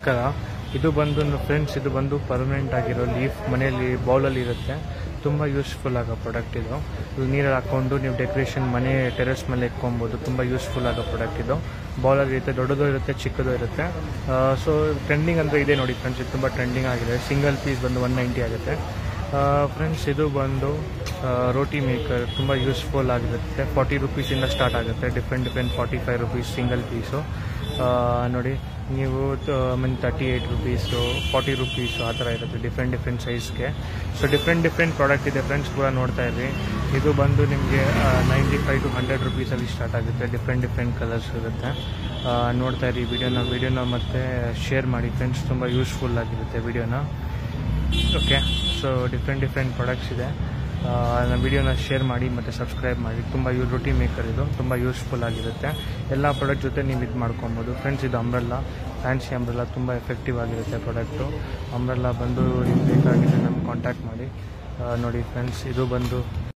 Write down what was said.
ನಮಸ್ಕಾರ ಇದು ಬಂದು ಫ್ರೆಂಡ್ಸ್ ಇದು ಬಂದು ಪರ್ಮನೆಂಟ್ ಆಗಿರೋ ಲೀಫ್ ಮನೆಯಲ್ಲಿ ಬೌಲಲ್ಲಿ ಇರುತ್ತೆ. ತುಂಬ ಯೂಸ್ಫುಲ್ ಆಗೋ ಪ್ರಾಡಕ್ಟ್ ಇದು. ನೀರಲ್ಲಿ ಹಾಕ್ಕೊಂಡು ನೀವು ಡೆಕೋರೇಷನ್ ಮನೆ ಟೆರೆಸ್ ಮೇಲೆ ಇಟ್ಕೊಬೋದು. ತುಂಬ ಯೂಸ್ಫುಲ್ ಆಗೋ ಪ್ರಾಡಕ್ಟ್ ಇದು. ಬೌಲಲ್ಲಿ ಇರುತ್ತೆ, ದೊಡ್ಡದು ಇರುತ್ತೆ, ಚಿಕ್ಕದು ಇರುತ್ತೆ. ಸೊ ಟ್ರೆಂಡಿಂಗ್ ಅಂದರೆ ಇದೆ ನೋಡಿ ಫ್ರೆಂಡ್ಸ್ ಇದು ತುಂಬ ಟ್ರೆಂಡಿಂಗ್ ಆಗಿದೆ. ಸಿಂಗಲ್ ಪೀಸ್ ಬಂದು ಒನ್ ನೈಂಟಿ ಆಗುತ್ತೆ. ಫ್ರೆಂಡ್ಸ್ ಇದು ಬಂದು ರೋಟಿ ಮೇಕರ್ ತುಂಬ ಯೂಸ್ಫುಲ್ ಆಗಿರುತ್ತೆ. ಫಾರ್ಟಿ ರುಪೀಸಿಂದ ಸ್ಟಾರ್ಟ್ ಆಗುತ್ತೆ. Different different forty five rupees single piece ನೋಡಿ. ನೀವು mean thirty eight rupees forty rupees ಆ ಥರ ಇರುತ್ತೆ ಡಿಫ್ರೆಂಟ್ ಡಿಫ್ರೆಂಟ್ ಸೈಜ್ಗೆ ಸೊ ಡಿಫ್ರೆಂಟ್ ಡಿಫ್ರೆಂಟ್ ಪ್ರಾಡಕ್ಟ್ ಇದೆ ಫ್ರೆಂಡ್ಸ್ ಕೂಡ ನೋಡ್ತಾ ಇರಿ ಇದು ಬಂದು ನಿಮಗೆ ನೈಂಟಿ ಫೈವ್ ಟು ಹಂಡ್ರೆಡ್ ರುಪೀಸಲ್ಲಿ ಸ್ಟಾರ್ಟ್ ಆಗುತ್ತೆ ಡಿಫ್ರೆಂಟ್ ಡಿಫ್ರೆಂಟ್ ಕಲರ್ಸ್ ಇರುತ್ತೆ. ನೋಡ್ತಾ ಇರಿ ವಿಡಿಯೋನ ವಿಡಿಯೋನ ಮತ್ತೆ ಶೇರ್ ಮಾಡಿ ಫ್ರೆಂಡ್ಸ್ ತುಂಬ ಯೂಸ್ಫುಲ್ ಆಗಿರುತ್ತೆ ವಿಡಿಯೋನ okay so different different products ಇದೆ. ನನ್ನ ವಿಡಿಯೋನ ಶೇರ್ ಮಾಡಿ ಮತ್ತು ಸಬ್ಸ್ಕ್ರೈಬ್ ಮಾಡಿ. ತುಂಬ ಯೂ ರೊಟಿ ಮೇಕರ್ ಇದು. ತುಂಬ ಯೂಸ್ಫುಲ್ ಆಗಿರುತ್ತೆ. ಎಲ್ಲ ಪ್ರಾಡಕ್ಟ್ ಜೊತೆ ನೀವು ಇದು ಮಾಡ್ಕೊಬೋದು. ಫ್ರೆಂಡ್ಸ್ ಇದು ಅಂಬ್ರೆಲ್ಲ ಫ್ಯಾನ್ಸಿ ಅಂಬ್ರೆಲ್ಲ ತುಂಬ ಎಫೆಕ್ಟಿವ್ ಆಗಿರುತ್ತೆ ಪ್ರಾಡಕ್ಟು ಅಂಬ್ರೆಲ್ಲ ಬಂದು ನಿಮ್ಗೆ ಬೇಕಾಗಿದ್ದರೆ ನಮ್ಗೆ ಕಾಂಟ್ಯಾಕ್ಟ್ ಮಾಡಿ. ನೋಡಿ ಫ್ರೆಂಡ್ಸ್ ಇದು ಬಂದು